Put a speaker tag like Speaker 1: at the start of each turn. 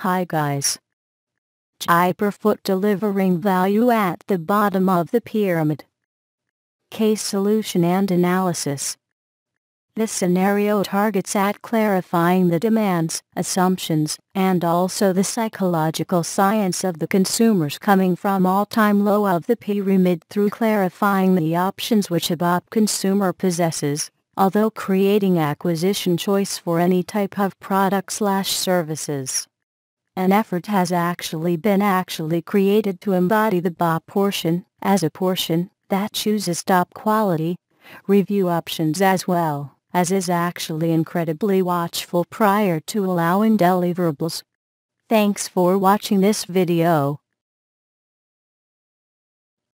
Speaker 1: Hi guys. Jaipur Foot delivering value at the bottom of the pyramid. Case solution and analysis. This scenario targets at clarifying the demands, assumptions, and also the psychological science of the consumers coming from all-time low of the pyramid through clarifying the options which a BOP consumer possesses, although creating acquisition choice for any type of product slash services. An effort has actually been actually created to embody the BOP portion, as a portion, that chooses top quality, review options as well as is actually incredibly watchful prior to allowing deliverables. Thanks for watching this video.